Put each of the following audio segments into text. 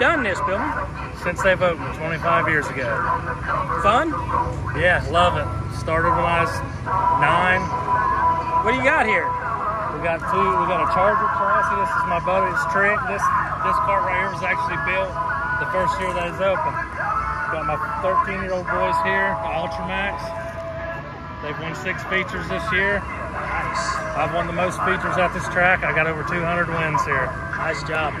long you done this, Bill? Since they've opened 25 years ago. Fun? Yeah, love it. Started when I was nine. What do you got here? We got two. We got a Charger chassis. This is my buddy's trick. This this cart right here was actually built the first year that it's open. Got my 13 year old boys here, the Ultramax. They've won six features this year. Nice. I've won the most features at this track. I got over 200 wins here. Nice job.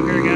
I believe,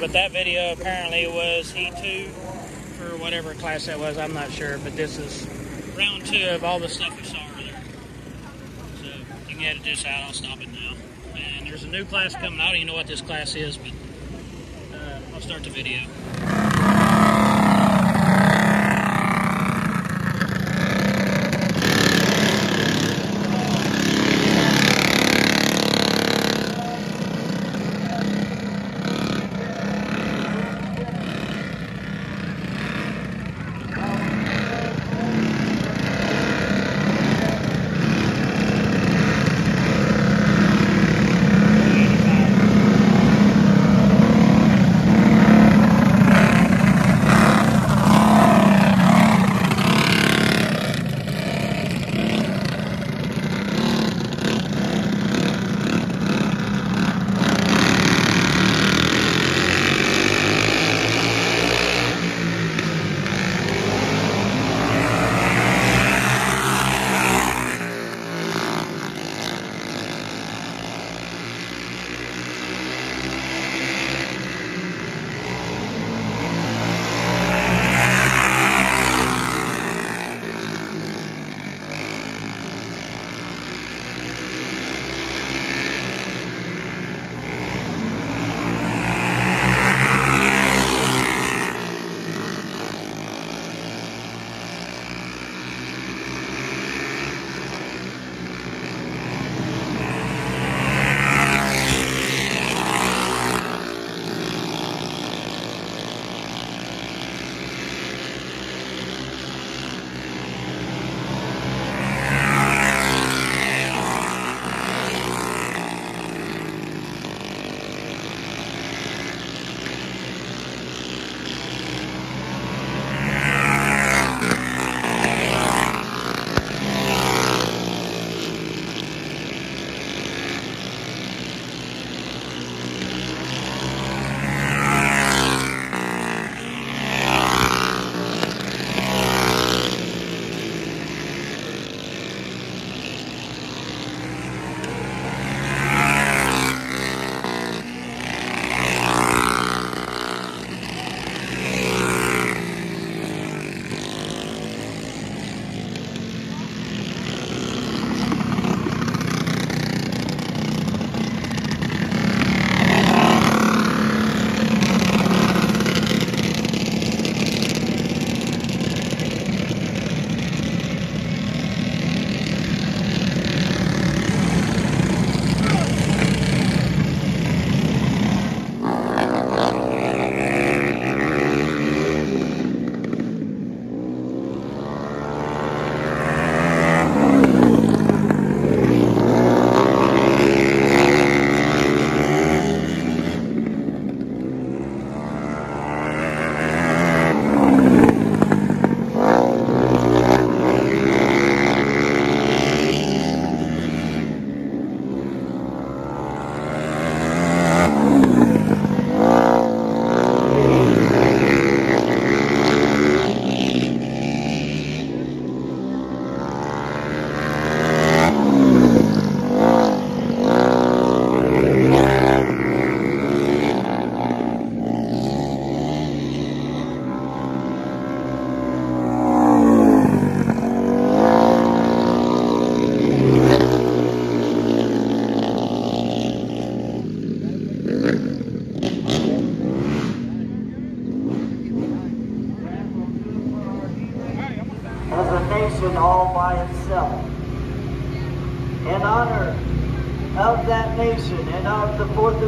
but that video apparently was E2 for whatever class that was. I'm not sure, but this is round two of all the stuff we saw earlier. So you can edit this out. I'll stop it now. And there's a new class coming. I don't even know what this class is, but uh, I'll start the video.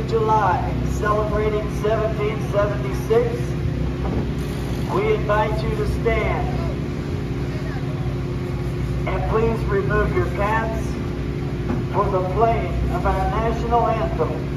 Of July, celebrating 1776, we invite you to stand. And please remove your caps for the playing of our national anthem.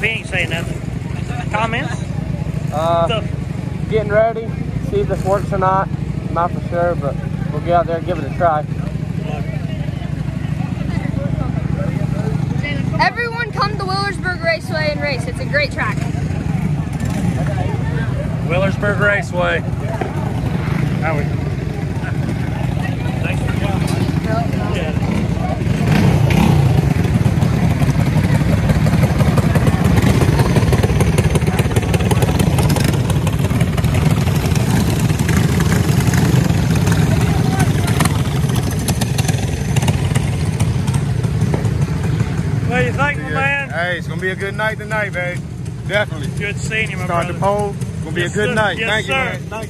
He ain't saying nothing. Comments? Uh, Stuff. getting ready. See if this works or not. Not for sure, but we'll get out there and give it a try. Everyone come to Wheelersburg Raceway and race. It's a great track. Wheelersburg Raceway. How we? Thanks for coming. Yeah. What do you think, my man? Hey, it's gonna be a good night tonight, babe. Definitely. Good seeing you, my Start brother. the poll. Gonna be Yes, a good sir. night. Yes, Thank sir. you, man. Thank you.